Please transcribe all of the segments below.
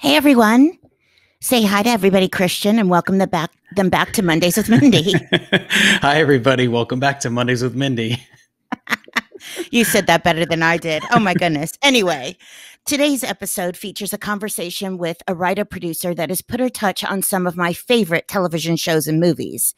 Hey everyone. Say hi to everybody, Christian, and welcome the back them back to Mondays with Mindy. Hi everybody, welcome back to Mondays with Mindy. you said that better than I did. Oh my goodness. Anyway, today's episode features a conversation with a writer producer that has put her touch on some of my favorite television shows and movies.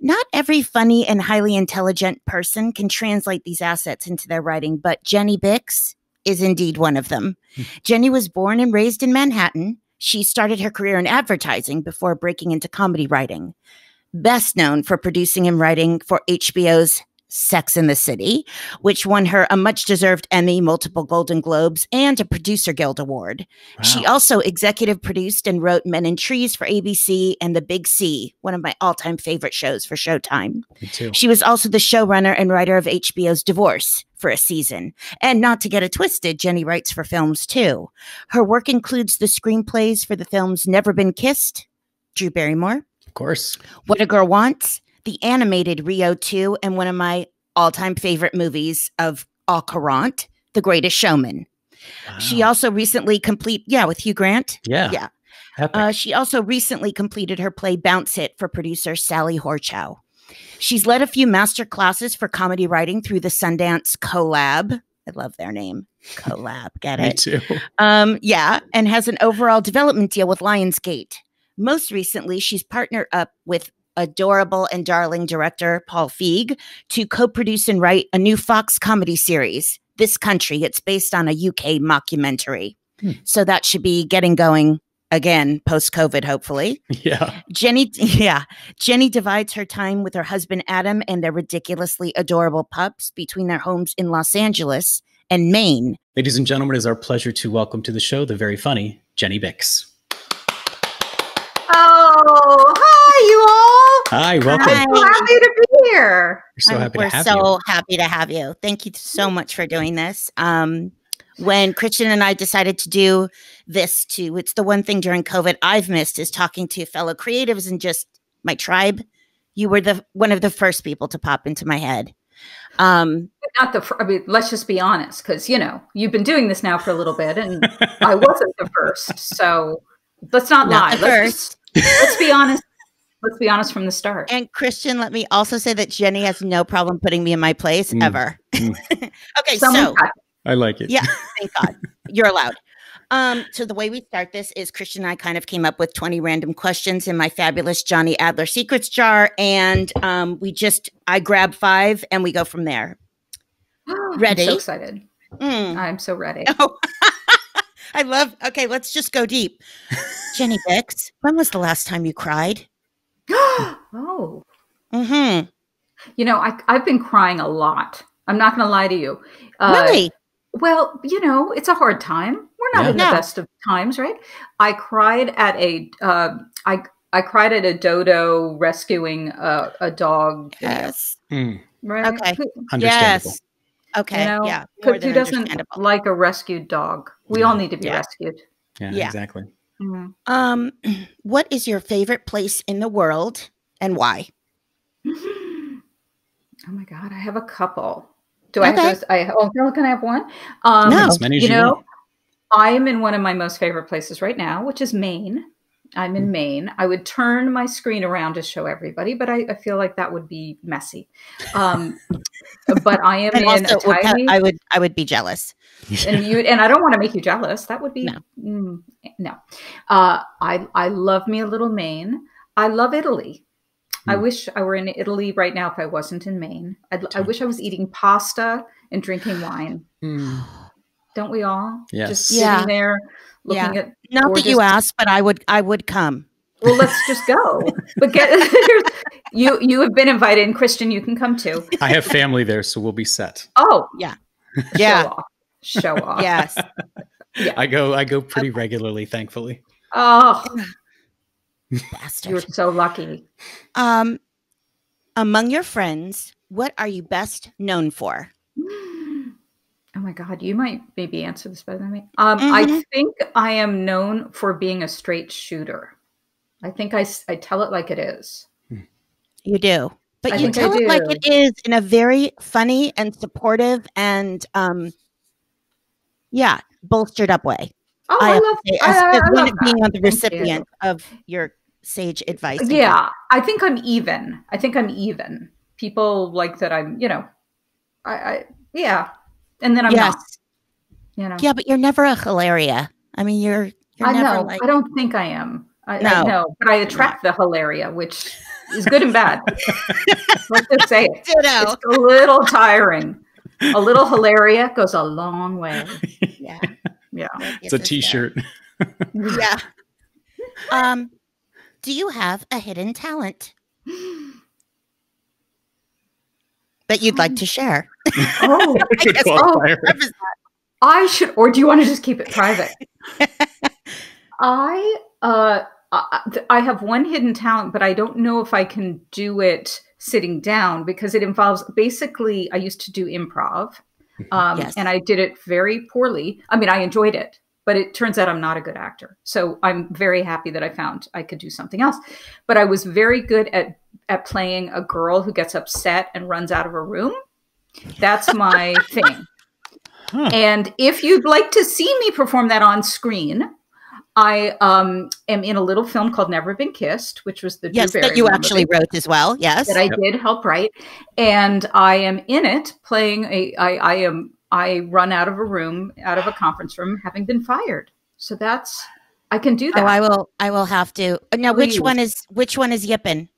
Not every funny and highly intelligent person can translate these assets into their writing, but Jenny Bicks is indeed one of them. Hmm. Jenny was born and raised in Manhattan. She started her career in advertising before breaking into comedy writing. Best known for producing and writing for HBO's Sex in the City, which won her a much deserved Emmy, multiple Golden Globes, and a Producer Guild Award. Wow. She also executive produced and wrote Men in Trees for ABC and The Big C, one of my all time favorite shows for Showtime. Me too. She was also the showrunner and writer of HBO's Divorce for a season. And not to get it twisted, Jenny writes for films too. Her work includes the screenplays for the films Never Been Kissed, Drew Barrymore. Of course. What a Girl Wants, the animated Rio 2, and one of my all time favorite movies of Au Courant, The Greatest Showman. Wow. She also recently complete, yeah, with Hugh Grant. Yeah. Yeah. Uh, she also recently completed her play Bounce It for producer Sally Horchow. She's led a few master classes for comedy writing through the Sundance Collab. I love their name. Collab. Get Me it? too. Um, yeah, and has an overall development deal with Lionsgate. Most recently, she's partnered up with adorable and darling director Paul Feig to co produce and write a new Fox comedy series, This Country. It's based on a UK mockumentary. Hmm. So that should be getting going again post COVID, hopefully. Yeah. Jenny, yeah. Jenny divides her time with her husband Adam and their ridiculously adorable pups between their homes in Los Angeles and Maine. Ladies and gentlemen, it is our pleasure to welcome to the show the very funny Jenny Bicks. Oh, hi, you all. Hi, welcome. I'm so happy to be here. We're so happy we're to have so you. happy to have you. Thank you so much for doing this. Um, when Christian and I decided to do this too, it's the one thing during COVID I've missed is talking to fellow creatives and just my tribe. You were the one of the first people to pop into my head. Um, Not the. fir- I mean, let's just be honest, because you know you've been doing this now for a little bit, and I wasn't the first. So let's not, Not lie. the let's, first. just- let's be honest. Let's be honest from the start. and Christian, let me also say that Jenny has no problem putting me in my place Mm, ever. mm. okay, Someone so. I like it. Yeah, thank God. You're allowed. Um, so the way we start this is Christian and I kind of came up with 20 random questions in my fabulous Johnny Adler secrets jar. And um, we just I grab five and we go from there. I'm ready? so excited. Mm. I'm so ready. Oh. I love okay, let's just go deep. Jenny Bicks, when was the last time you cried? Oh, Mm-hmm. you know, I, I've been crying a lot. I'm not going to lie to you. Uh, really? Well, you know, it's a hard time. We're not Yeah. in the Yeah. best of times, right? I cried at a uh, I I cried at a dodo rescuing a, a dog. Yes. Mm, Right? Okay. Understandable. Yes. Okay. you know, yeah. 'cause More than who doesn't like a rescued dog? We all need to be Yeah. rescued. Yeah, Yeah. exactly. Mhm. Um, what is your favorite place in the world and why? Oh my god, I have a couple. Do I Okay. have to? I oh, no, can I have one? Um, No. As many as you you know, want. I am in one of my most favorite places right now, which is Maine. I'm Hmm. in Maine. I would turn my screen around to show everybody, but I, I feel like that would be messy. Um, but I am And in also, a tiny, I would I would be jealous. and you and I don't want to make you jealous. That would be No. mm, no. Uh, I I love me a little Maine. I love Italy. I Hmm. wish I were in Italy right now if I wasn't in Maine. I'd, I wish I was eating pasta and drinking wine. Mm, Don't we all? Yes. Just Yeah. there looking Yeah. at. Not that you gorgeous- asked, but I would I would come. Well, let's just go. But get you. You have been invited, and Christian, you can come too. I have family there, so we'll be set. Oh, Yeah. Show Yeah. off. Show off. Yes. I go I go pretty regularly, thankfully. Oh, Bastard. you're so lucky. Um, among your friends, what are you best known for? Oh my God, you might maybe answer this better than me. Um, I Mhm. think I am known for being a straight shooter. I think I, I tell it like it is. You do. But I you tell it like it is in a very funny and supportive and um yeah, bolstered up way. Oh, I I, love, to say, I, as, I- I one love being on the Thank you. recipient of your sage advice. Yeah, I think I'm even. I think I'm even. People like that. I'm, you know, I, I yeah, and then I'm yes. not. You know, Yeah, but you're never a hilaria. I mean, you're you're I never know. like I don't think I am. I, No. I know, but I attract the hilaria, which is good and bad. Let's just say it. ditto. It's a little tiring. A little hilaria goes a long way. Yeah, Yeah. It's a t-shirt. Yeah. Um, do you have a hidden talent that you'd like to share? Oh, Good guess- qualifier. I should, or do you want to just keep it private? I, uh, I I have one hidden talent, but I don't know if I can do it sitting down because it involves basically. I used to do improv, um, Yes. and I did it very poorly. I mean, I enjoyed it, but it turns out I'm not a good actor. So I'm very happy that I found I could do something else. But I was very good at at playing a girl who gets upset and runs out of a room. That's my thing. Huh. And if you'd like to see me perform that on screen, I um, am in a little film called Never Been Kissed, which was the Drew Yes, that Barrymore you movie actually wrote as well. Yes. that I Yep. did help write, and I am in it playing a. I, I am. I run out of a room, out of a conference room, having been fired. So that's. I can do that. Oh, I will. I will have to. uh, Now, which one is which one is yipping?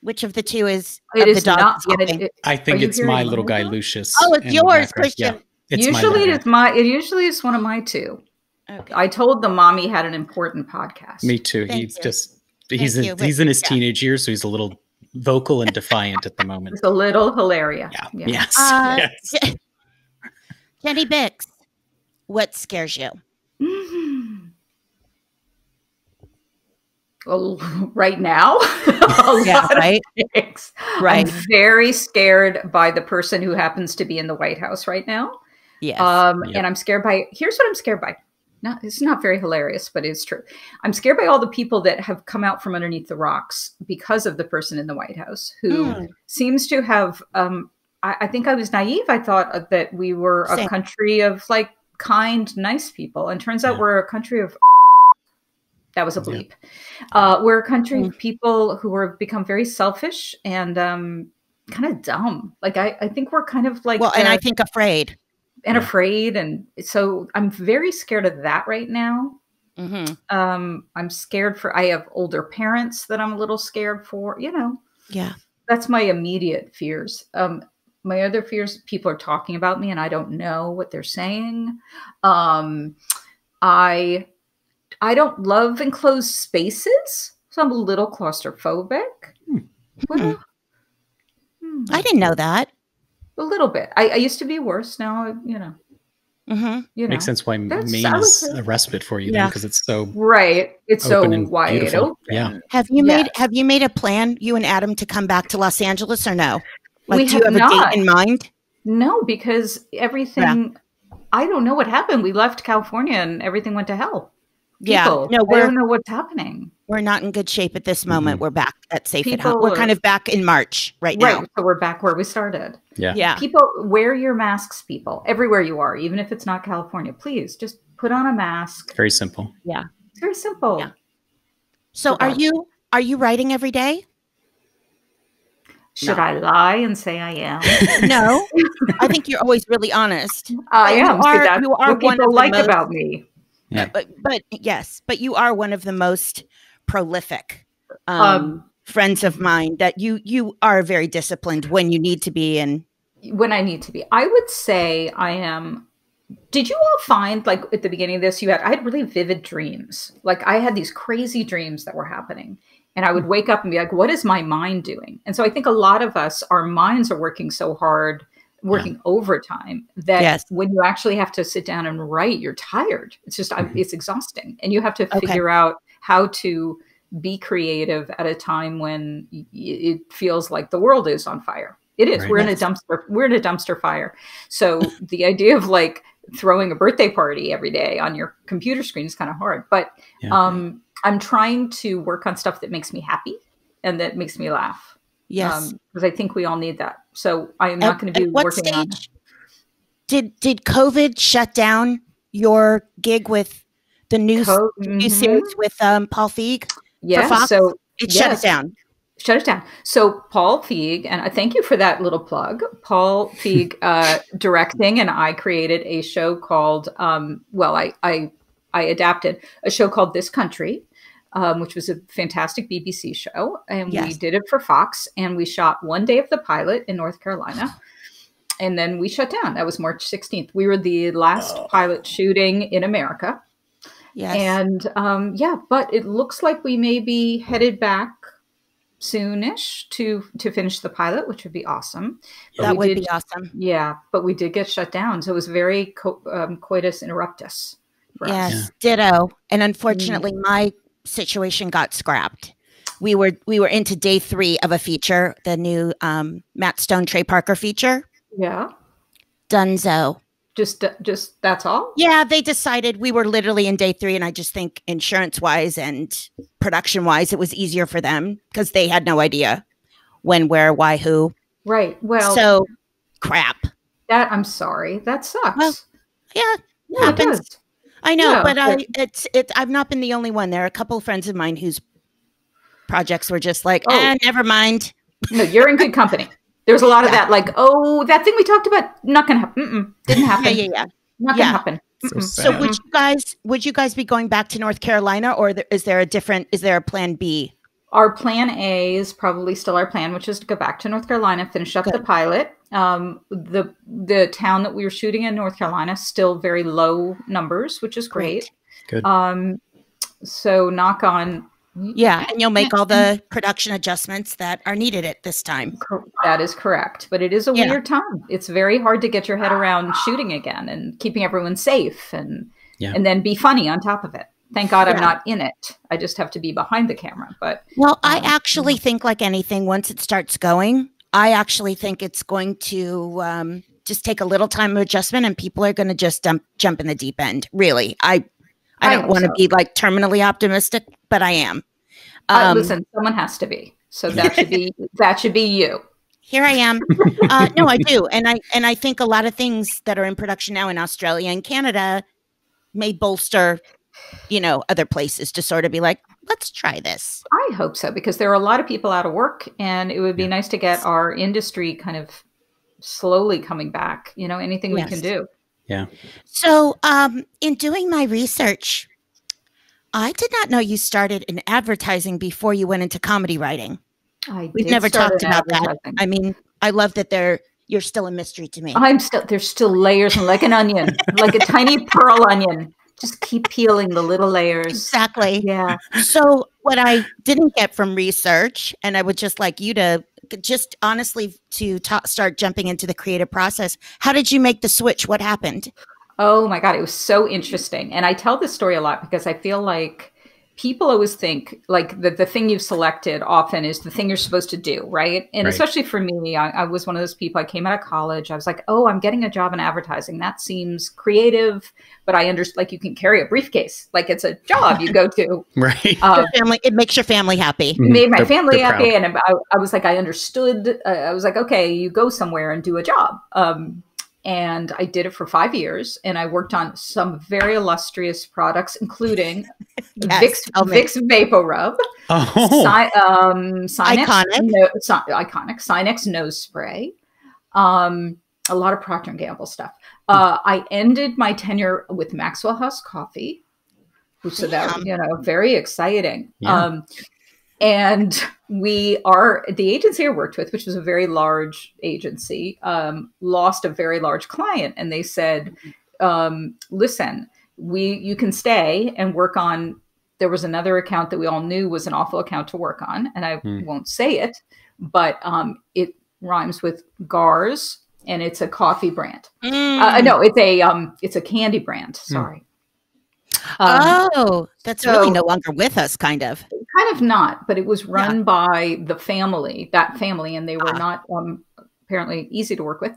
Which of the two is It of is the dogs not. is yipping? it- I think it's my my little guy? Lucius. oh, it's yours. Christian. Yeah, it's usually little it's my. It usually is one of my two. Okay. I told the mommy had an important podcast. Me too. Thank he's you. just he's Thank in, but- he's in his yeah. teenage years, so he's a little vocal and defiant at the moment. It's a little hilarious. Yeah. Yes. Uh, yes. Jenny Bicks, what scares you? Well, right now, a Yeah, lot of right. things. Right. I'm very scared by the person who happens to be in the White House right now. Yes. Um, Yep. And I'm scared by. Here's what I'm scared by. Not, it's not very hilarious, but it's true. I'm scared by all the people that have come out from underneath the rocks because of the person in the White House who Mm. seems to have. Um, I, I think I was naive. I thought uh, that we were a country of like kind, nice people, and turns out Yeah. we're a country of. That was a Yeah. bleep. Uh, we're a country Mm. of people who have become very selfish and um, kind of dumb. Like I, I think we're kind of like well, and the- I think afraid. And Yeah. afraid and so i'm very scared of that right now hmm um i'm scared for i have older parents that i'm a little scared for you know Yeah. that's my immediate fears um my other fears people are talking about me and i don't know what they're saying um i i don't love enclosed spaces so i'm a little claustrophobic Hmm. Well, hmm, I didn't know that. A little bit I, I used to be worse now you know hmm you know Makes sense why That's- Maine is a respite for you Yeah. then because it's so right it's Open so and wide beautiful. open Yeah. Have you Yes. made Have you made a plan, you and Adam, to come back to Los Angeles or no? Like, We do you have have a not. date in mind? No, because everything. I don't know what happened. We left California and everything went to hell. Yeah. No, we're don't know what's happening. we're not in good shape at this mm-hmm. moment. We're back at safe at home. We're kind of back in March right now. Right. So we're back where we started. yeah. Yeah. People wear your masks, people, everywhere you are, even if it's not California. Please just put on a mask. Very simple. Yeah. It's very simple. Yeah. So are you are you writing every day? Should No. I lie and say I am? No. I think you're always really honest. I am. See, are- that's you are what one people of the like most- about me. But but yes, but you are one of the most prolific um, Um, friends of mine that you you are very disciplined when you need to be and when I need to be. I would say I am. Did you all find like at the beginning of this, you had I had really vivid dreams. Like I had these crazy dreams that were happening, and I would wake up and be like, "What is my mind doing?" And so I think a lot of us, our minds are working so hard, working overtime that Yes. when you actually have to sit down and write, you're tired. It's just I Mhm. it's exhausting, and you have to Okay. figure out how to be creative at a time when it feels like the world is on fire. It is. Right. We're in a dumpster. We're in a dumpster fire. So the idea of like throwing a birthday party every day on your computer screen is kind of hard. But Yeah. um, I'm trying to work on stuff that makes me happy and that makes me laugh. yes. because I think we all need that. So I am not going to be working on. stage did did COVID shut down your gig with the new, Co- new Mhm. series with um, Paul Feig. Yeah. So It shut Yes. it down. shut it down. So Paul Feig, and I thank you for that little plug. Paul Feig uh, directing, and I created a show called. Um, well, I, I I adapted a show called This Country, um, which was a fantastic BBC show, and we did it for Fox, and we shot one day of the pilot in North Carolina. And then we shut down. That was March 16th. We were the last Oh. pilot shooting in America. Yes. And um, yeah, but it looks like we may be headed back soonish to to finish the pilot, which would be awesome. But that would did- be awesome. Yeah, but we did get shut down, so it was very co- um, coitus interruptus. for us. Yes, ditto. And unfortunately, my situation got scrapped. We were we were into day three of a feature, the new um, Matt Stone Trey Parker feature. yeah. Dunzo. Just just that's all. Yeah, they decided we were literally in day three, and I just think insurance wise and production wise, it was easier for them because they had no idea when, where, why, who. Right. Well, so crap. that I'm sorry. That sucks. Well, Yeah, yeah, it happens. Does. I know, Yeah, but I but- it's it. I've not been the only one. There are a couple of friends of mine whose projects were just like, Oh. eh, never mind. No, you're in good company. There's a lot of that, like, oh, that thing we talked about, not gonna happen. Mm-mm, didn't happen. Yeah, yeah, yeah. Not Yeah. gonna happen. So So would you guys would you guys be going back to North Carolina, or th- is there a different? Is there a plan B? our plan A is probably still our plan, which is to go back to North Carolina, finish up the pilot. Um, the the town that we were shooting in, North Carolina, still very low numbers, which is great. Good. Um, so knock on. Yeah, and you'll make all the production adjustments that are needed at this time. That is correct, but it is a Yeah. weird time. It's very hard to get your head around shooting again and keeping everyone safe, and Yeah. and then be funny on top of it. Thank God I'm Yeah. not in it. I just have to be behind the camera. But Well, I Um, actually think, like anything, once it starts going, I actually think it's going to um, just take a little time of adjustment, and people are going to just jump jump in the deep end. Really, I I I don't want to so. be like terminally optimistic, but I am. uh, Um, listen, someone has to be. So that should be that should be you. here I am. uh, no, I do, and I and I think a lot of things that are in production now in Australia and Canada may bolster, you know, other places to sort of be like, let's try this. I hope so because there are a lot of people out of work, and it would be nice to get our industry kind of slowly coming back. You know, anything we can do. Yeah. So, um, in doing my research, I did not know you started in advertising before you went into comedy writing. I We've never talked about that. I mean, I love that they're you're still a mystery to me. I'm still there's still layers and like an onion, like a tiny pearl onion. Just keep peeling the little layers. Exactly. Yeah. So, what I didn't get from research, and I would just like you to just honestly to ta- start jumping into the creative process. How did you make the switch? What happened? Oh my God, it was so interesting. And I tell this story a lot because I feel like people always think like the, the thing you've selected often is the thing you're supposed to do, right? And Right. especially for me, I, I was one of those people, I came out of college, I was like, oh, I'm getting a job in advertising. That seems creative, but I understand like you can carry a briefcase, like it's a job you go to. Right. Your family. It makes your family happy. Mhm. made my They're- family they're happy proud. and I, I was like i understood uh, i was like okay you go somewhere and do a job um, and i did it for five years and i worked on some very illustrious products including Yes, vicks, tell Vicks VapoRub Oh. Sy- um, Sinex, Iconic. no, Sy- iconic Sinex nose spray um, a lot of procter and gamble stuff uh, i ended my tenure with maxwell house coffee so that Damn. you know very exciting Yeah. um, and we are the agency I worked with, which was a very large agency, um, lost a very large client, and they said, um, "Listen, we you can stay and work on." There was another account that we all knew was an awful account to work on, and I Hmm. won't say it, but um, it rhymes with Gars, and it's a coffee brand. Mm. Uh, no, it's a um, it's a candy brand. Sorry. Um, oh, that's so- really no longer with us, kind of. Kind of not, but it was run by the family, that family, and they were Ah. not um, apparently easy to work with.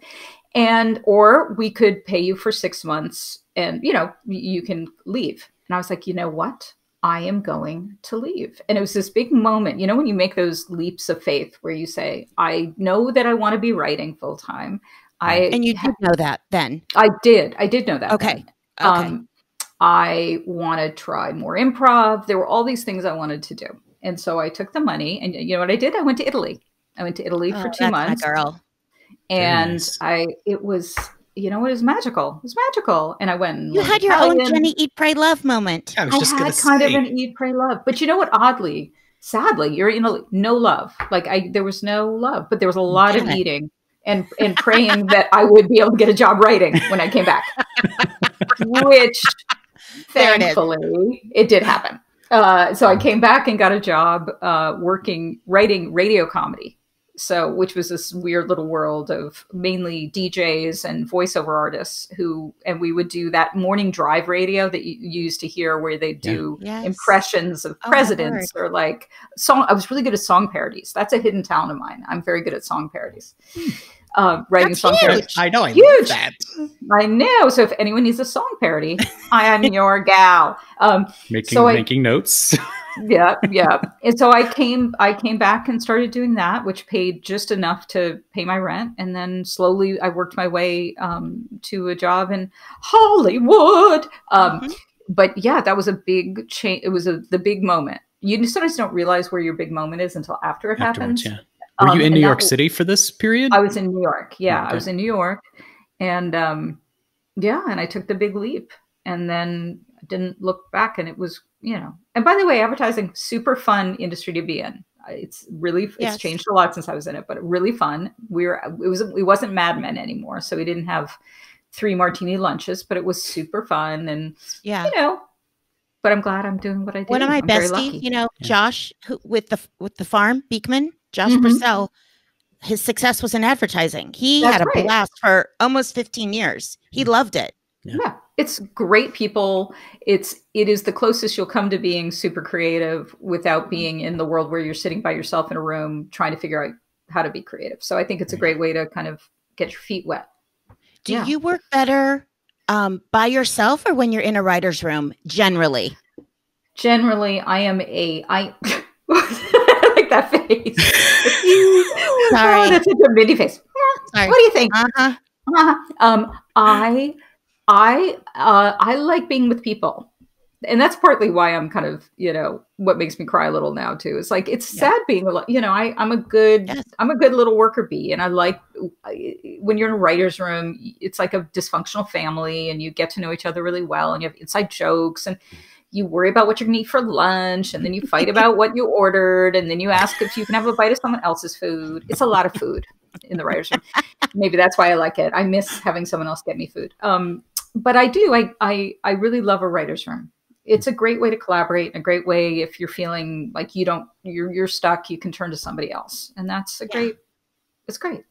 And or we could pay you for six months, and you know you can leave. And I was like, you know what? I am going to leave. And it was this big moment, you know, when you make those leaps of faith where you say, I know that I want to be writing full time. I And you did know that then. I did. I did know that. Okay. then. Okay. Um, I want to try more improv. There were all these things I wanted to do. And so I took the money and you know what I did? I went to Italy. I went to Italy Oh, for two that's my months. girl. And nice. I it was you know, it was magical. It was magical. And I went and You had your own Jenny Eat Pray Love moment. I was I had kind say. of an eat, pray, love. But you know what? Oddly, sadly, you're in a no love. Like I, there was no love, but there was a lot of it. eating and and praying that I would be able to get a job writing when I came back. Which, There it is. thankfully, it, did happen. Uh, so I came back and got a job uh, working writing radio comedy. So, which was this weird little world of mainly DJs and voiceover artists who, and we would do that morning drive radio that you you used to hear where they do Yes. impressions of Oh, presidents or like song. I was really good at song parodies. That's a hidden talent of mine. I'm very good at song parodies. Uh, writing That's song huge. parodies. I know. I Huge. love that. I know. So if anyone needs a song parody, I am your gal. Um, Making So I- making notes. yeah, yeah. And so I came, I came back and started doing that, which paid just enough to pay my rent, and then slowly I worked my way um, to a job in Hollywood. Um, Mhm. But yeah, that was a big change. It was a the big moment. You sometimes don't realize where your big moment is until after it Afterwards, happens. yeah. Were Um, you in New York was- City for this period? I was in New York. Yeah, Okay. I was in New York, and um, yeah, and I took the big leap, and then didn't look back, and it was you know. And by the way, advertising super fun industry to be in. It's really Yes. it's changed a lot since I was in it, but really fun. We were it was it wasn't Mad Men anymore, so we didn't have three martini lunches, but it was super fun, and Yeah. you know. But I'm glad I'm doing what I do. One of my I'm bestie, you know, Yeah. Josh who, with the with the farm Beekman, Josh Mhm. Purcell, his success was in advertising. He That's had a right. blast for almost 15 years. He loved it. Yeah. yeah it's great people it's it is the closest you'll come to being super creative without being in the world where you're sitting by yourself in a room trying to figure out how to be creative so i think it's a great way to kind of get your feet wet Do Yeah. you work better um, by yourself or when you're in a writer's room generally? generally i am a i like that face Sorry. oh, that's such a mini face Sorry. what do you think Uh-huh. um, I, I, uh, I like being with people, and that's partly why I'm kind of, you know, what makes me cry a little now too. It's like it's Yeah. sad being, alone. you know, I, I'm a good, Yes. I'm a good little worker bee, and I like I- when you're in a writer's room. It's like a dysfunctional family, and you get to know each other really well, and you have inside jokes, and you worry about what you're gonna eat for lunch, and then you fight about what you ordered, and then you ask if you can have a bite of someone else's food. It's a lot of food in the writers' room maybe that's why I like it. I miss having someone else get me food. Um, but I do. I, I I really love a writer's room. It's a great way to collaborate. A great way if you're feeling like you don't you're you're stuck, you can turn to somebody else, and that's a Yeah. great. It's great.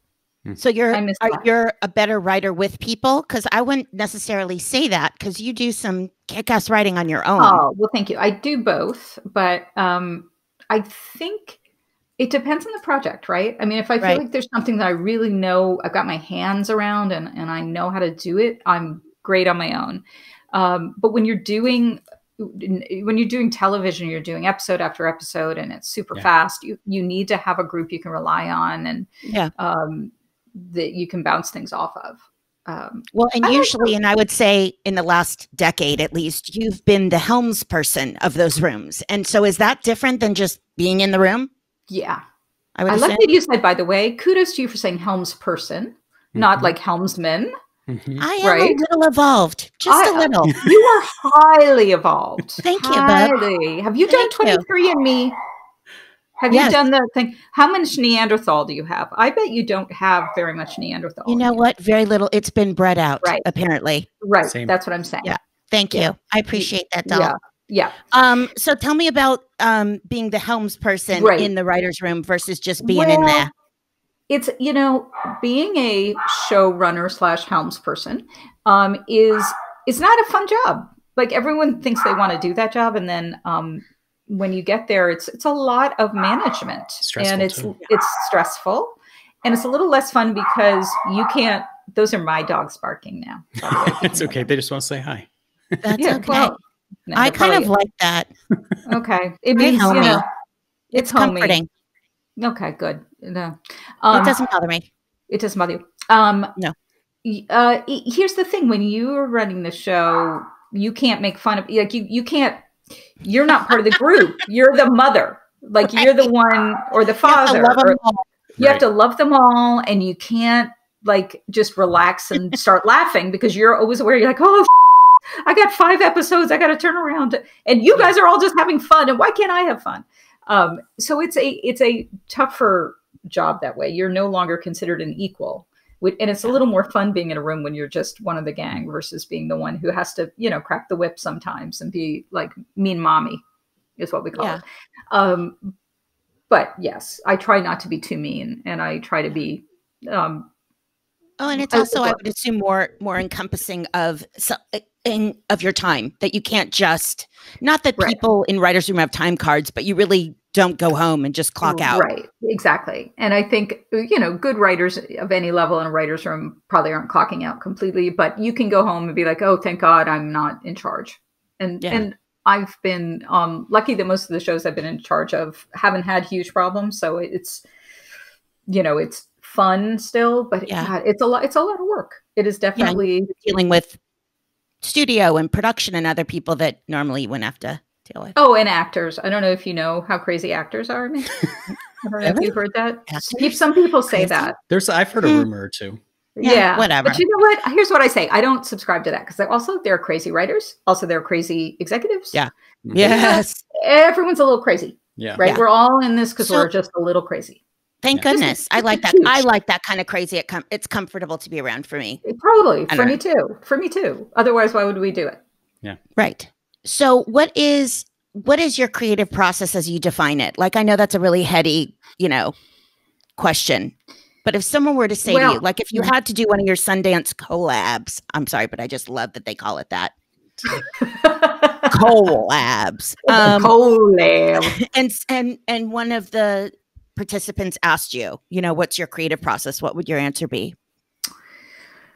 So you're are, you're a better writer with people because I wouldn't necessarily say that because you do some kick-ass writing on your own. Oh well, thank you. I do both, but um, I think it depends on the project, right? I mean, if I feel Right. like there's something that I really know I've got my hands around and and I know how to do it, I'm great on my own. Um, but when you're doing when you're doing television, you're doing episode after episode, and it's super Yeah. fast. You you need to have a group you can rely on and Yeah. um, that you can bounce things off of. Um, Well, and I usually, and I would say in the last decade at least, you've been the helms person of those rooms. And so is that different than just being in the room? yeah, I would I assume. like that you said. By the way, kudos to you for saying helms person, not Mhm. like helmsman. Mhm. I am right? a little evolved, just a I- little. You are highly evolved. Thank you, Bub. Highly. Have you done Thank you. 23andMe? Have Yes. you done the thing? How much Neanderthal do you have? I bet you don't have very much Neanderthal. You know what? Very little. It's been bred out, Right. apparently. Right. Same. That's what I'm saying. Yeah. Thank you. Yeah. I appreciate that, doll. Yeah. Yeah. Um, so tell me about um being the helms person Right. in the writer's room versus just being in there. It's, you know, being a showrunner slash helms person um, is is not a fun job. Like everyone thinks they want to do that job, and then um, when you get there, it's it's a lot of management, Stressful, and it's too. it's stressful, and it's a little less fun because you can't. Those are my dogs barking now. by the way, if you it's okay. They just want to say hi. That's Yeah, okay. well. No, I they're kind of like that. okay. It Very means you know, It's homey. comforting. Okay, good. No, it um, doesn't bother me. It doesn't bother you. Um, No. Uh, here's the thing: when you are running the show, you can't make fun of like you you can't you're not part of the group. You're the mother. Like you're the one or the father. You have to love them all, you have to love them all and you can't like just relax and start laughing because you're always aware you're like, oh I got five episodes. I got to turn around, and you guys are all just having fun. And why can't I have fun? Um, so it's a it's a tougher job that way. You're no longer considered an equal, and it's a little more fun being in a room when you're just one of the gang versus being the one who has to you know crack the whip sometimes and be like mean mommy, is what we call yeah. it. Um, but yes, I try not to be too mean, and I try to be um, Oh, and it's also, I would assume, more more encompassing of in of your time that you can't just not that right. people in writers room have time cards but you really don't go home and just clock out right exactly and i think you know good writers of any level in a writers room probably aren't clocking out completely but you can go home and be like oh thank god i'm not in charge and yeah. and i've been um lucky that most of the shows i've been in charge of haven't had huge problems so it's you know it's fun still but yeah. it's a lot it's a lot of work it is definitely yeah, dealing with studio and production and other people that normally you wouldn't have to deal with. Oh, and actors. I don't know if you know how crazy actors are. I, mean, I don't know if you've heard that. Actors? Some people say that. There's, I've heard a hmm. rumor or two. Yeah, yeah, whatever. But you know what? Here's what I say. I don't subscribe to that because also they're crazy writers. Also, they're crazy executives. Yeah. Mm-hmm. Yes. Everyone's a little crazy. Yeah. Right. Yeah. We're all in this because so, we're just a little crazy. Thank yeah. goodness. I like that. I like that kind of crazy. It com- it's comfortable to be around for me. Probably For me too. For me too. Otherwise, why would we do it? Yeah. Right. So what is what is your creative process as you define it? Like I know that's a really heady, you know, question. But if someone were to say well, to you, like if you had to do one of your Sundance collabs, I'm sorry, but I just love that they call it that. collabs. Um, collab. And and and one of the participants asked you, you know, what's your creative process? What would your answer be?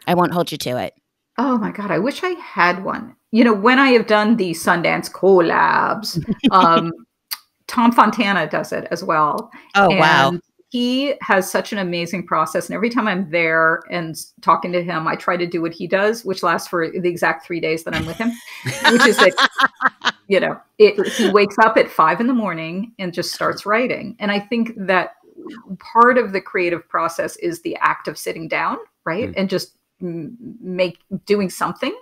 I won't hold you to it. Oh my God, I wish I had one. You know, when I have done the Sundance collabs, um, Tom Fontana does it as well. Oh, and wow. He has such an amazing process. And every time I'm there and talking to him, I try to do what he does, which lasts for the exact three days that I'm with him, which is that you know, it, he wakes up at five in the morning and just starts writing. And I think that part of the creative process is the act of sitting down, right, mm. and just make doing something.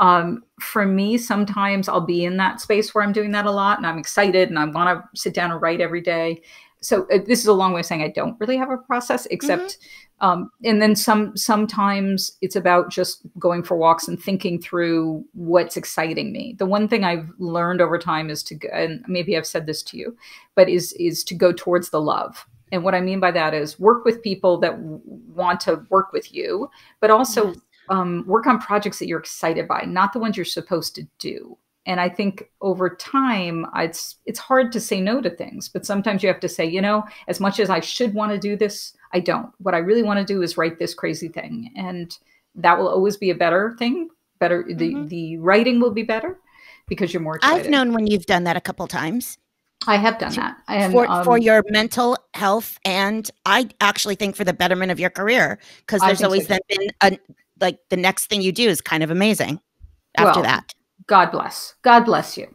Um, for me, sometimes I'll be in that space where I'm doing that a lot, and I'm excited, and I want to sit down and write every day. So uh, this is a long way of saying I don't really have a process, except mm-hmm. Um, and then some sometimes it's about just going for walks and thinking through what's exciting me. The one thing I've learned over time is to and maybe I've said this to you, but is is to go towards the love. And what I mean by that is work with people that w- want to work with you, but also yes. um, work on projects that you're excited by, not the ones you're supposed to do and i think over time it's it's hard to say no to things but sometimes you have to say you know as much as i should want to do this I don't. What I really want to do is write this crazy thing. And that will always be a better thing. Better the mm-hmm. the writing will be better because you're more excited. I've known when you've done that a couple times. I have done that. And, for, um, for your mental health and I actually think for the betterment of your career because there's always so then been a like the next thing you do is kind of amazing after well, that. God bless. God bless you.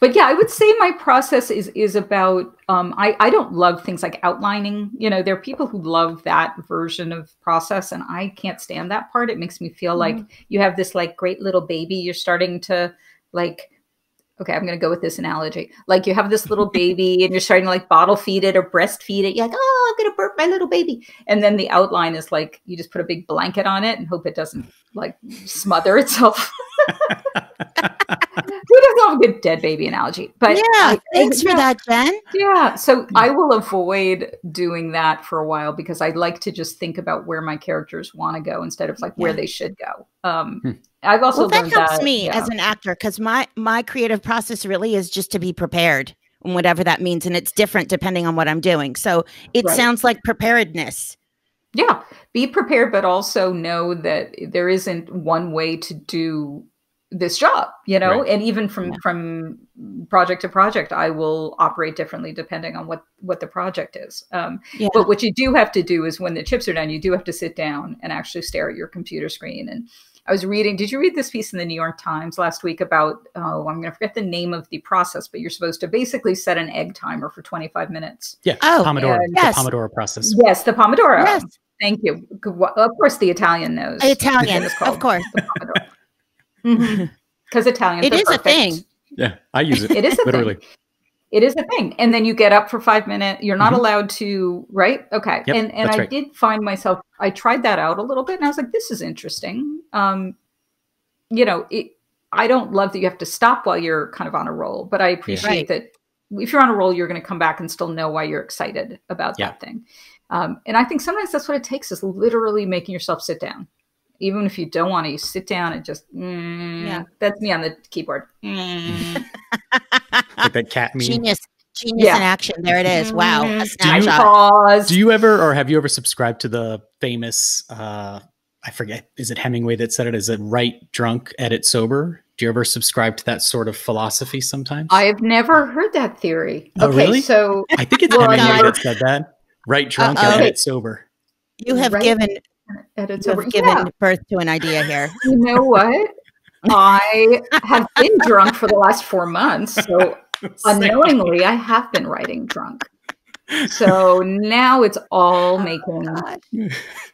But yeah, I would say my process is is about um, I, I don't love things like outlining. You know, there are people who love that version of process and I can't stand that part. It makes me feel mm-hmm. like you have this like great little baby you're starting to like okay, I'm going to go with this analogy. Like you have this little baby and you're starting to like bottle feed it or breastfeed it. You're like, oh, I'm going to burp my little baby. And then the outline is like, you just put a big blanket on it and hope it doesn't like smother itself. Who doesn't have a good dead baby analogy? But yeah, thanks for that, Jen. Yeah. So I will avoid doing that for a while because I'd like to just think about where my characters want to go instead of like yeah. where they should go. Um, hmm. I've also well, that helps that, me yeah. as an actor because my my creative process really is just to be prepared and whatever that means, and it's different depending on what I'm doing. So it right. sounds like preparedness. Yeah, be prepared, but also know that there isn't one way to do this job you know right. and even from yeah. from project to project i will operate differently depending on what what the project is um, yeah. but what you do have to do is when the chips are done you do have to sit down and actually stare at your computer screen and I was reading. Did you read this piece in the New York Times last week about? Oh, I'm going to forget the name of the process, but you're supposed to basically set an egg timer for 25 minutes. Yeah. Oh, Pomodoro. and- the. Pomodoro process. Yes, the Pomodoro. Yes. Thank you. Of course, the Italian knows. Italian, It's of called course. the Pomodoro. Because Italian, It are is a thing. Yeah. I use it. It is a literally. thing. It is a thing. And then you get up for five minutes. You're not Mhm. allowed to, right? Okay. Yep, and and I right. did find myself, I tried that out a little bit and I was like, this is interesting. Um, you know, it, I don't love that you have to stop while you're kind of on a roll, but I appreciate that if you're on a roll, you're going to come back and still know why you're excited about Yeah. that thing. Um, and I think sometimes that's what it takes is literally making yourself sit down. Even if you don't want to, you sit down and just, mm, Yeah. that's me on the keyboard. Mm. Like that cat meme. Genius. Genius Yeah. in action. There it is. Wow. Do you- Pause. Do you ever, or have you ever subscribed to the famous, uh, I forget, is it Hemingway that said it? Is it write drunk, edit sober? Do you ever subscribe to that sort of philosophy sometimes? I have never heard that theory. Oh, okay, really? so I think it's Well, Hemingway I- that said that. Write drunk Uh-oh. and edit sober. You have Right. given edit you over. have given Yeah, birth to an idea here. you know what? I have been drunk for the last four months, so unknowingly, I have been writing drunk. So now it's all making God.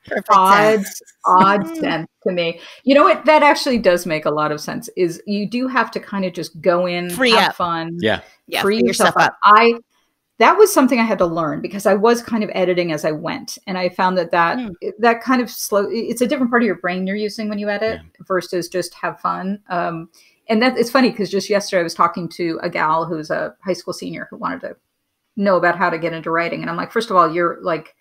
Perfect sense. odd, odd Mm. sense to me. You know what? That actually does make a lot of sense. Is you do have to kind of just go in, Free have up. fun, Yeah. Yeah, free free yourself up. I that was something I had to learn because I was kind of editing as I went, and I found that that Hmm. that kind of slow. It's a different part of your brain you're using when you edit versus just have fun. Um, and that it's funny because just yesterday I was talking to a gal who's a high school senior who wanted to know about how to get into writing, and I'm like, first of all, you're like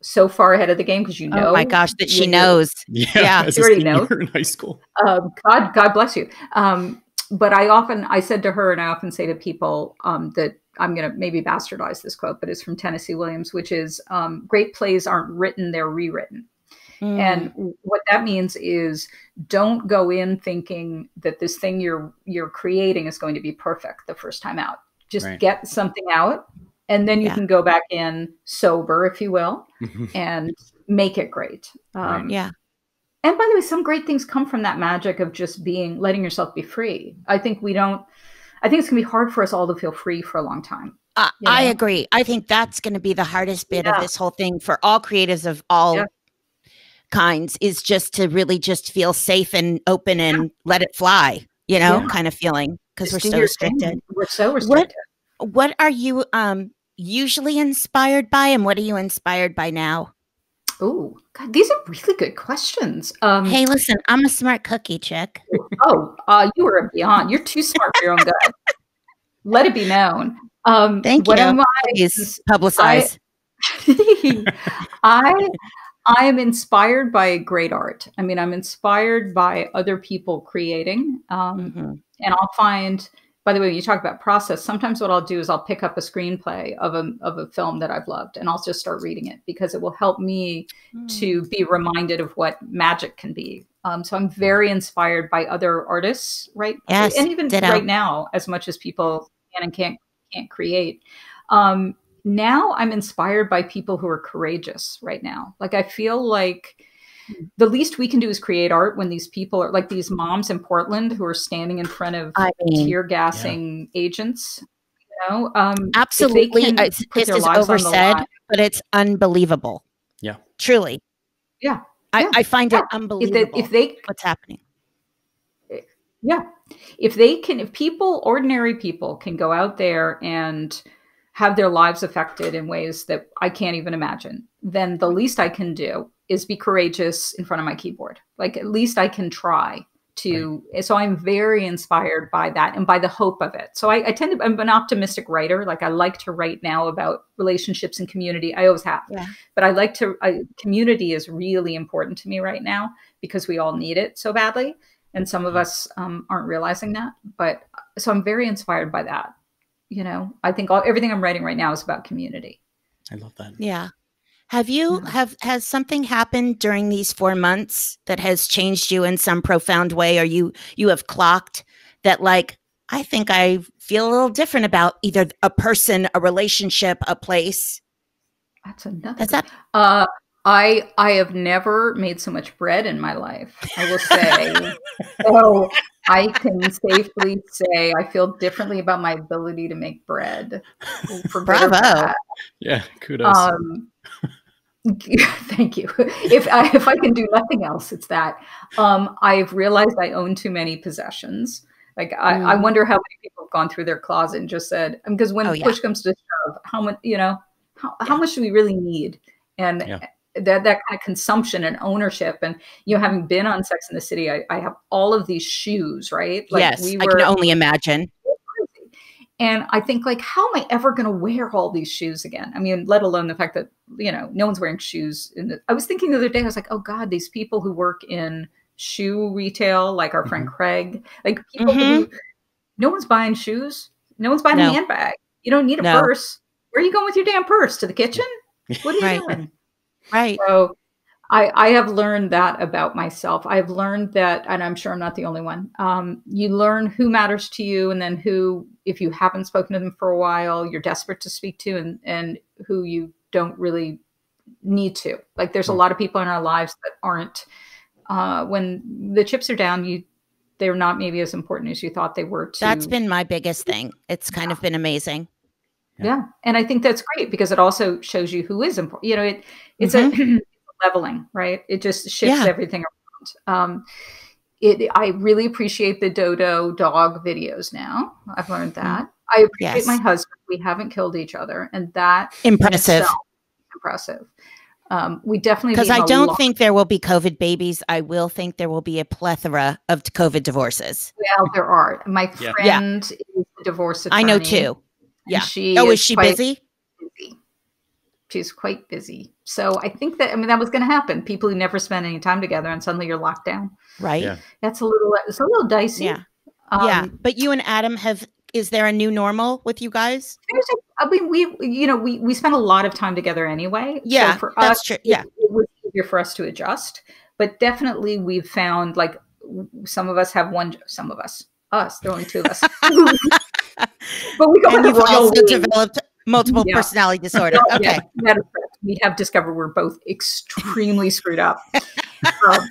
so far ahead of the game because you know. oh my gosh, that she knows. Yeah. Yeah, as you already senior know. in high school. um, God, God bless you. Um, but I often, I said to her, and I often say to people um, that I'm going to maybe bastardize this quote, but it's from Tennessee Williams, which is, um, "Great plays aren't written; they're rewritten." Mm. And what that means is, don't go in thinking that this thing you're you're creating is going to be perfect the first time out. Just Right. get something out, and then you Yeah. can go back in sober, if you will, and make it great. Um, Right. yeah. and by the way, some great things come from that magic of just being, letting yourself be free. I think we don't, I think it's gonna be hard for us all to feel free for a long time. I, you I agree. I think that's going to be the hardest bit Yeah. of this whole thing for all creatives of all Yeah. kinds is just to really just feel safe and open and let it fly, you know, Yeah. kind of feeling because we're so your thing. restricted. We're so restricted. What are you um usually inspired by and what are you inspired by now? Oh, God, these are really good questions. Um, Hey, listen, I'm a smart cookie chick. oh, uh, you are beyond. You're too smart for your own good. Let it be known. Um, Thank what you. am I? Please publicize. I I am inspired by great art. I mean, I'm inspired by other people creating. Um, Mhm. and I'll find by the way when you talk about process sometimes what i'll do is i'll pick up a screenplay of a, of a film that i've loved and i'll just start reading it because it will help me to be reminded of what magic can be. Um, so i'm very inspired by other artists right? Yes, and even ditto. right now as much as people can and can't can't create. Um, now i'm inspired by people who are courageous right now. Like i feel like the least we can do is create art when these people are like these moms in Portland who are standing in front of I mean, tear gassing agents. You know, um, absolutely. It's, this is lives on the oversaid, line- but it's unbelievable. Yeah. Truly. Yeah. I, Yeah. I find Yeah. it If unbelievable they, if they, what's happening. yeah, if they can, if people, ordinary people, can go out there and have their lives affected in ways that I can't even imagine, then the least I can do is be courageous in front of my keyboard. Like at least I can try to. So I'm very inspired by that and by the hope of it. So I, I tend to. I'm an optimistic writer. Like I like to write now about relationships and community. I always have. Yeah. But I like to. I, community is really important to me right now because we all need it so badly, and some of us um, aren't realizing that. But so I'm very inspired by that. You know, I think all, everything I'm writing right now is about community. I love that. Yeah. Have you Yeah. have has something happened during these 4 months that has changed you in some profound way or you you have clocked that like I think I feel a little different about either a person, a relationship, a place. That's another. Has that Uh, I I have never made so much bread in my life. I will say. so I can safely say I feel differently about my ability to make bread. For Bravo! Yeah, kudos. Um, thank you. If I if I can do nothing else, it's that. Um, I've realized I own too many possessions. Like I, mm. I wonder how many people have gone through their closet and just said, because when oh, yeah. push comes to shove, how much you know, how, how much do we really need? And yeah that that kind of consumption and ownership and you know having been on sex and the city i, I have all of these shoes right like yes we were, i can only imagine and i think like how am i ever going to wear all these shoes again i mean let alone the fact that you know no one's wearing shoes in the, i was thinking the other day i was like oh god these people who work in shoe retail like our friend mm-hmm. craig like people mm-hmm. who no one's buying shoes no one's buying no. a handbag you don't need a no. purse where are you going with your damn purse to the kitchen what are you right. doing Right. So I, I have learned that about myself. I've learned that, and I'm sure I'm not the only one. Um, you learn who matters to you, and then who, if you haven't spoken to them for a while, you're desperate to speak to, and and who you don't really need to. Like, there's a hmm. lot of people in our lives that aren't. Uh, when the chips are down, you they're not maybe as important as you thought they were. To, That's been my biggest thing. It's kind of been amazing. Yeah. yeah. and I think that's great because it also shows you who is important. You know, it it's mm-hmm. a leveling, right? It just shifts yeah. everything around. Um, it, I really appreciate the dodo dog videos now. I've learned mm-hmm. that. I appreciate yes. my husband. We haven't killed each other, and that impressive. Impressive. Um, we definitely because I don't think there will be COVID babies. I will think there will be a plethora of COVID divorces. Well, there are. My friend yeah. is a divorce attorney. I know too. Yeah. She oh, is she busy? busy? She's quite busy. So I think that I mean that was going to happen. People who never spend any time together, and suddenly you're locked down. Right. Yeah. That's a little. It's a little dicey. Yeah. Um, yeah. But you and Adam have. Is there a new normal with you guys? A, I mean, we you know we we spend a lot of time together anyway. Yeah. So for that's us, true. Yeah. It, it was easier for us to adjust, but definitely we've found like some of us have one. Some of us. Us. There are only two of us. but we go and you've also developed multiple yeah. personality disorder. Okay. Yeah, we have discovered we're both extremely screwed up. Um,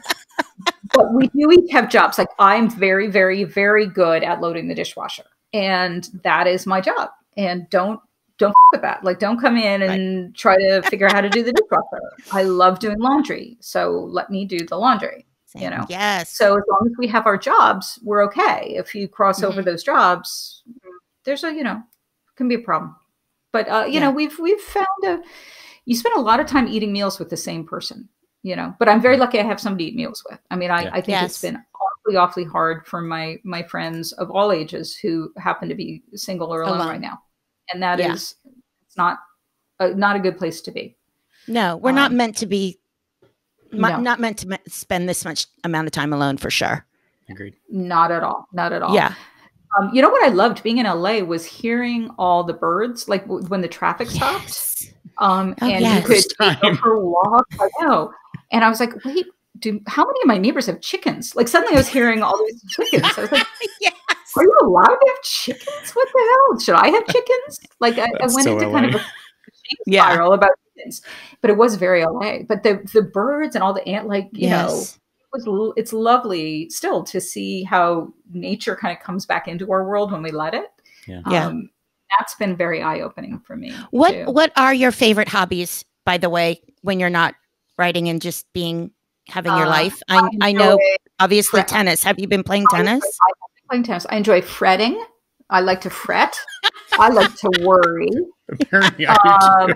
but we do each have jobs. Like I'm very, very, very good at loading the dishwasher. And that is my job. And don't don't with that. Like don't come in and right. try to figure out how to do the dishwasher. I love doing laundry. So let me do the laundry. Same. You know? Yes. So as long as we have our jobs, we're okay. If you cross mm-hmm. over those jobs, there's a, you know, can be a problem. But uh, you yeah. know, we've we've found a you spend a lot of time eating meals with the same person, you know. But I'm very lucky I have somebody to eat meals with. I mean, I, yeah. I think yes. it's been awfully, awfully hard for my my friends of all ages who happen to be single or alone, alone. right now. And that yeah. is it's not a, not a good place to be. No, we're um, not meant to be no. not meant to spend this much amount of time alone for sure. Agreed. Not at all. Not at all. Yeah. Um, you know what I loved being in LA was hearing all the birds, like w- when the traffic stopped, yes. um, oh, and yes. you could go for a walk. I know, and I was like, wait, do how many of my neighbors have chickens? Like suddenly I was hearing all these chickens. I was like, yes. are you allowed to have chickens? What the hell? Should I have chickens? Like I, I went so into LA. kind of a yeah. spiral about chickens, but it was very LA. But the the birds and all the ant, like you yes. know was it's lovely still to see how nature kind of comes back into our world when we let it. Yeah. Um, that's been very eye opening for me. What too. What are your favorite hobbies, by the way, when you're not writing and just being having your uh, life? I, I, I know obviously fret. tennis. Have you been playing tennis? I, been playing tennis. I enjoy fretting. I like to fret. I like to worry. Apparently, I um,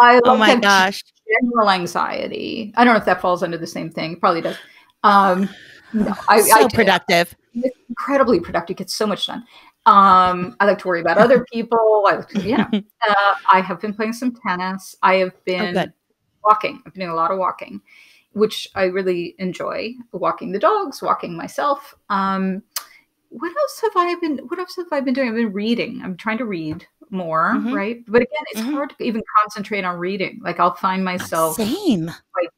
I oh my gosh. General anxiety. I don't know if that falls under the same thing. It probably does. Um, no, I, so I, productive. It's incredibly productive. Gets so much done. Um, I like to worry about other people. I like to, yeah. Uh, I have been playing some tennis. I have oh, been oh, walking. I've been doing a lot of walking, which I really enjoy. Walking the dogs, walking myself. Um, what else have I been? What else have I been doing? I've been reading. I'm trying to read more, mm-hmm. right? But again, it's mm-hmm. hard to even concentrate on reading. Like I'll find myself same, like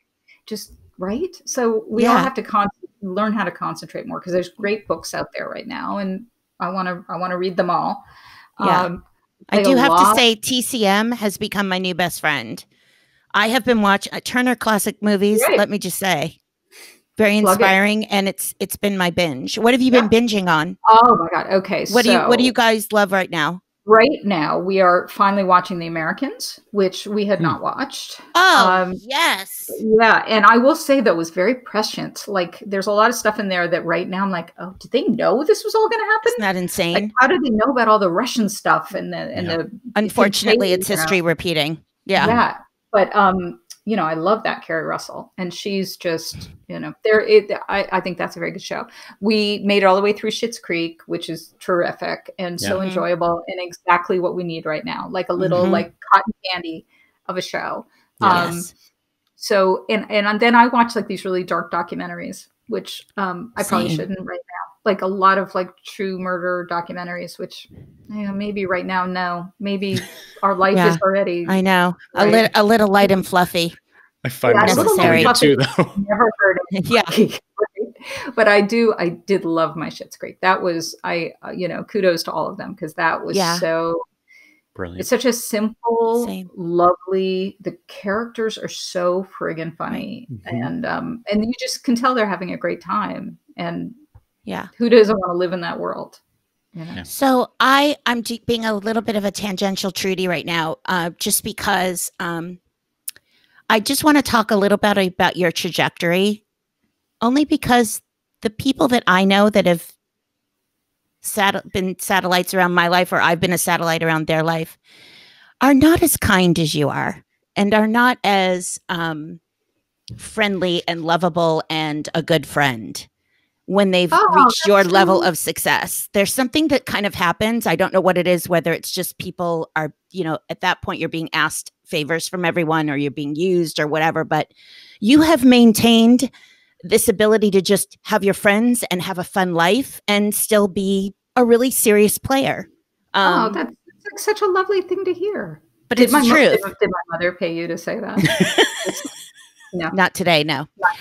just right? So we yeah. all have to con- learn how to concentrate more because there's great books out there right now, and I want to I want to read them all. Yeah. Um, I do have lot- to say TCM has become my new best friend. I have been watching uh, Turner Classic Movies. Great. Let me just say, very Plug it. inspiring, and it's it's been my binge. What have you Yeah. been binging on? Oh my god. Okay. What do you What do you guys love right now? Right now we are finally watching the americans which we had Hmm. not watched Oh Um, yes, yeah and i will say though it was very prescient like there's a lot of stuff in there that right now i'm like oh did they know this was all going to happen isn't that insane? like how did they know about all the russian stuff and the and Yeah. the Unfortunately, it's you know. history repeating. Yeah. yeah but um you know i love that keri russell and she's just you know there it I, I think that's a very good show we made it all the way through Schitt's creek which is terrific and so Yeah. Mhm. enjoyable and exactly what we need right now like a little Mhm. like cotton candy of a show um Yes. so and and then i watch like these really dark documentaries which um i probably shouldn't right now like a lot of like true murder documentaries which you know maybe right now no maybe our life Yeah. is already I know a Right. little a little light and fluffy. I find Yeah, myself necessary. doing it too, though. never heard of Yeah. Right? But I do, I did love my Schitt's Creek. That was, I, uh, you know, kudos to all of them because that was Yeah. so, Brilliant. it's such a simple, Same. lovely, the characters are so friggin' funny. Mhm. And, um, and you just can tell they're having a great time. And Yeah. who doesn't want to live in that world? You know? Yeah. So I I'm being a little bit of a tangential Trudy right now, uh, just because um, I just want to talk a little bit about your trajectory, only because the people that I know that have sat- been satellites around my life, or I've been a satellite around their life, are not as kind as you are, and are not as um, friendly and lovable and a good friend when they've Oh, reached your that's level of success. There's something that kind of happens. I don't know what it is, whether it's just people are, you know, at that point you're being asked favors from everyone or you're being used or whatever, but you have maintained this ability to just have your friends and have a fun life and still be a really serious player. oh, Um, that's, that's like such a lovely thing to hear. but Did it's my, the mo- truth. Did, did my mother pay you to say that? no. Not today, no. Not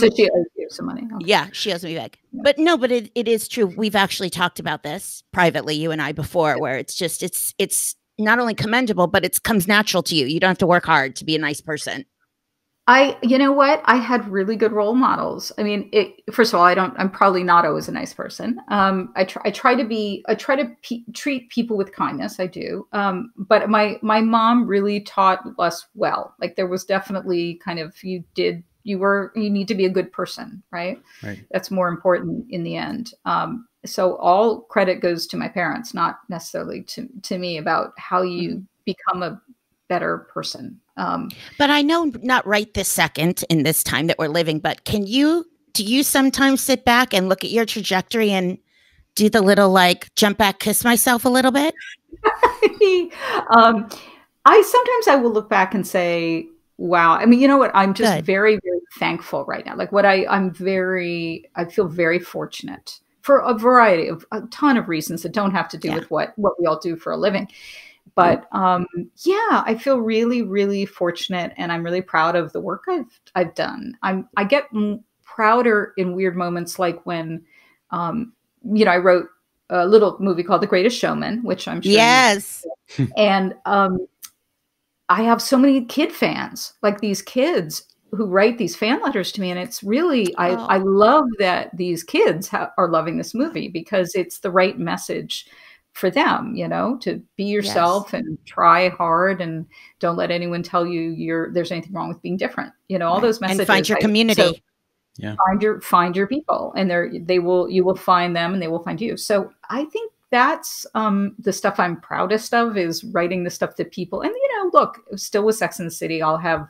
so Um, she owes you some money. Okay. Yeah, she owes me back. Yeah. But no, but it, it is true. We've actually talked about this privately, you and I before, where it's just it's it's not only commendable, but it comes natural to you. You don't have to work hard to be a nice person. I, you know what? I had really good role models. I mean, it, first of all, I don't. I'm probably not always a nice person. Um, I try. I try to be. I try to pe- treat people with kindness. I do. Um, but my my mom really taught us well. Like there was definitely kind of you did. You were. You need to be a good person, right? Right. That's more important in the end. Um, so all credit goes to my parents, not necessarily to to me about how you become a better person. Um, But I know not right this second in this time that we're living, but can you do you sometimes sit back and look at your trajectory and do the little like jump back, kiss myself a little bit? um, I sometimes I will look back and say, "Wow!" I mean, you know what? I'm just Good. very, very thankful right now. Like what I, I'm very, I feel very fortunate for a variety of a ton of reasons that don't have to do Yeah. with what what we all do for a living. But um, yeah, I feel really, really fortunate, and I'm really proud of the work I've I've done. I'm I get m- prouder in weird moments, like when, um, you know, I wrote a little movie called The Greatest Showman, which I'm sure Yes. and um, I have so many kid fans, like these kids who write these fan letters to me, and it's really I Oh. I love that these kids ha- are loving this movie because it's the right message for them, you know, to be yourself and try hard and don't let anyone tell you you're there's anything wrong with being different. You know, all Right. those messages. and find your I- community. so find your find your people and they're they will you will find them and they will find you so i think that's um the stuff i'm proudest of is writing the stuff that people and you know look still with sex and the city i'll have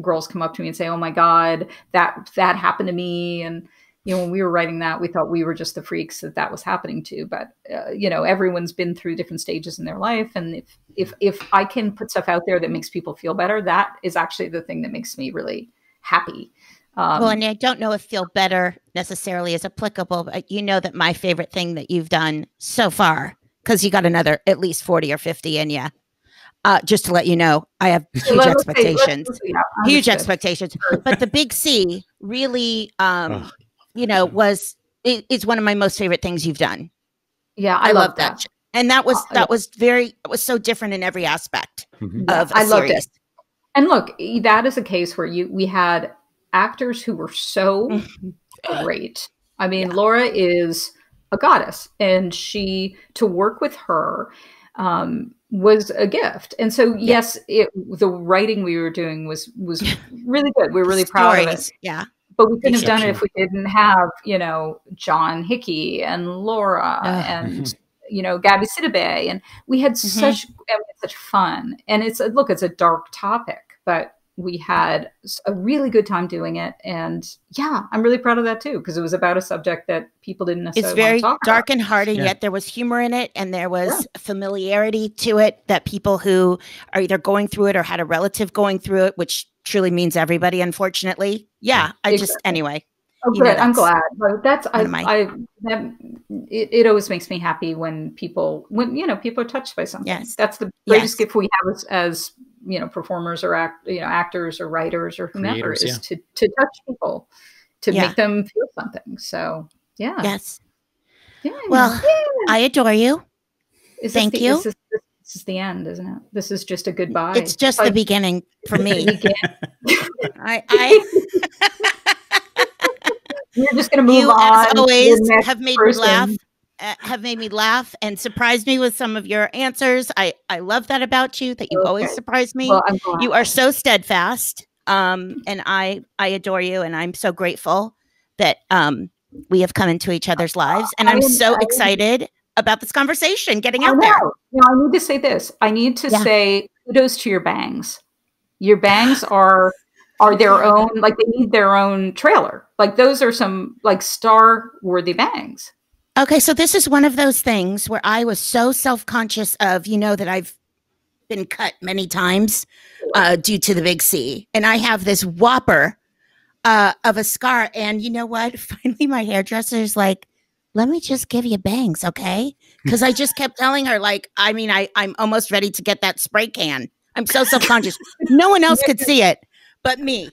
girls come up to me and say oh my god that that happened to me. And you know when we were writing that we thought we were just the freaks that that was happening to but uh, you know everyone's been through different stages in their life and if if if i can put stuff out there that makes people feel better that is actually the thing that makes me really happy um, well, and I don't know if feel better necessarily is applicable, but you know that my favorite thing that you've done so far, because you got another at least 40 or 50 in you. Uh, just to let you know, I have huge Let's say- let's- expectations. yeah, huge expectations. But the big C really, um, Ugh. you know, was it, it's one of my most favorite things you've done. Yeah, I, I, love love that. that. And that was that was very it was so different in every aspect Mhm. Yeah, of a I loved series. it. And look, that is a case where you we had actors who were so great. I mean, yeah. Laura is a goddess, and she to work with her um, was a gift. And so, yes, it, the writing we were doing was was really good. We are really proud of it. Yeah. But we couldn't have done it if we didn't have, you know, John Hickey and Laura uh, and you know Gabby Sidibe, and we had mm-hmm. such we had such fun. And it's a, look, it's a dark topic, but we had a really good time doing it and yeah i'm really proud of that too because it was about a subject that people didn't necessarily it's very dark about. and hard and yeah. yet there was humor in it and there was yeah. familiarity to it that people who are either going through it or had a relative going through it which truly means everybody unfortunately yeah i exactly. just anyway Oh, good. I'm glad. But that's I, I that, it, it, always makes me happy when people when you know people are touched by something. Yes, that's the greatest yes. gift we have as, as you know performers or act you know actors or writers or whomever Creators, is yeah. to to touch people to yeah. make them feel something. So yeah. Yes. Yeah well yeah. i adore you. Is thank the, you. this is, this is, the end isn't it? This is just a goodbye. It's just like, the beginning for me. I i you're just gonna move you, on as always have made person. me laugh have made me laugh and surprised me with some of your answers. I I love that about you that you okay. always surprise me. Well, you are so steadfast. Um and I I adore you and I'm so grateful that um we have come into each other's lives and I'm so excited about this conversation getting out there. Now I need to say this. I need to yeah. say kudos to your bangs. Your bangs are are their own like they need their own trailer. Like those are some like star worthy bangs. Okay, so this is one of those things where I was so self conscious of, you know, that I've been cut many times uh, due to the big C. And I have this whopper uh, of a scar. And you know what? Finally, my hairdresser is like, let me just give you bangs, okay? Because I just kept telling her, like, I mean, I, I'm almost ready to get that spray can. I'm so self conscious. no one else could see it but me.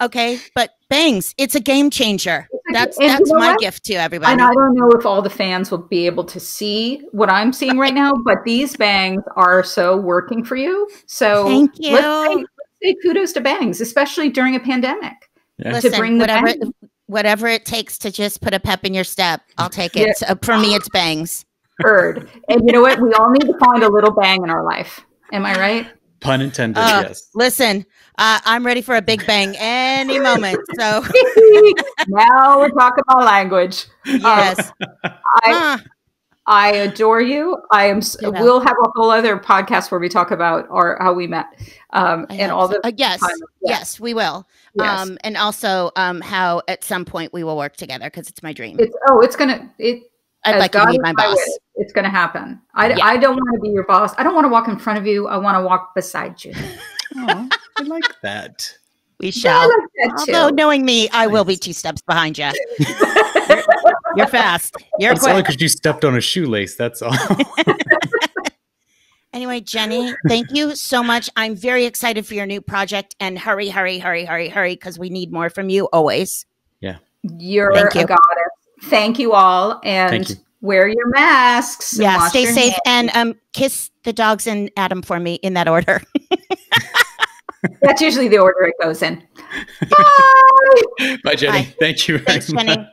Okay, but bangs, it's a game changer. That's and that's you know my what? gift to everybody. And I don't know if all the fans will be able to see what I'm seeing right now, but these bangs are so working for you. So thank you. Let's say, let's say kudos to bangs, especially during a pandemic. Yeah. Listen, to bring the whatever bangs. whatever it takes to just put a pep in your step, I'll take it. Yeah. So for me, it's bangs. Heard. And you know what? We all need to find a little bang in our life. Am I right? Pun intended. Uh, yes. Listen, uh, I'm ready for a big bang any moment. So now we're talking about language. Yes. Um, I, I adore you. I am. You know. We'll have a whole other podcast where we talk about our how we met, um, and all the. Uh, yes, yes, yes, we will. Yes. Um, and also um, how at some point we will work together because it's my dream. It's oh, it's gonna it. I'd like God to be my boss. Way, it's gonna happen. I, yeah. I don't want to be your boss. I don't want to walk in front of you. I want to walk beside you. oh, I like that. We shall. Like Although knowing me, I will be two steps behind you. you're, you're, fast. You're It's only because you stepped on a shoelace. That's all. anyway, Jenny, thank you so much. I'm very excited for your new project. And hurry, hurry, hurry, hurry, hurry, because we need more from you always. Yeah. You're thank you. a goddess. Thank you all. And you. wear your masks. Yeah, stay safe hands. and um, kiss the dogs and Adam for me in that order. That's usually the order it goes in. Bye. Bye, Jenny. Bye. Thank you very Thanks, much. Jenny.